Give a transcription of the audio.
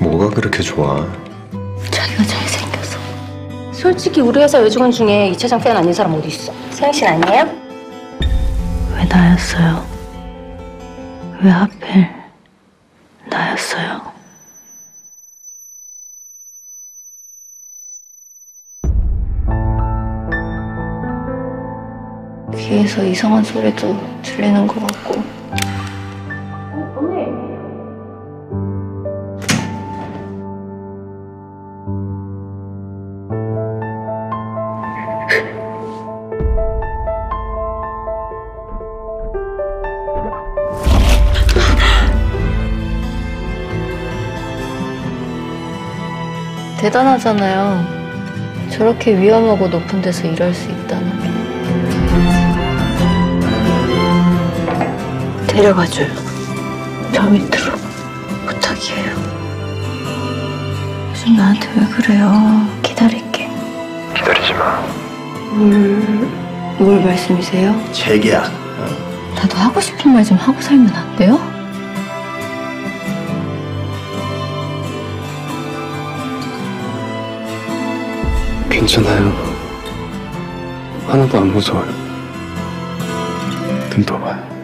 뭐가 그렇게 좋아? 자기가 잘생겨서. 솔직히 우리 회사 여직원 중에 이 차장 팬 아닌 사람 어디 있어? 서영 씨 아니에요? 왜 나였어요? 왜 하필 나였어요? 귀에서 이상한 소리도 들리는 것 같고 대단하잖아요. 저렇게 위험하고 높은 데서 일할 수 있다는 게. 데려가줘요. 저 밑으로. 부탁이에요. 요즘 나한테 왜 그래요? 기다릴게. 기다리지 마. 뭘, 뭘 말씀이세요? 재계약. 나도 하고 싶은 말 좀 하고 살면 안 돼요? 괜찮아요. 하나도 안 무서워요. 눈 떠봐요.